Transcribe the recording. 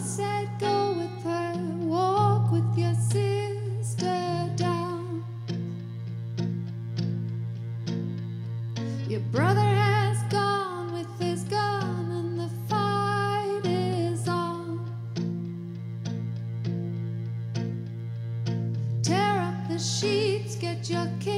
said go with her, walk with your sister down. Your brother has gone with his gun and the fight is on. Tear up the sheets, get your kids.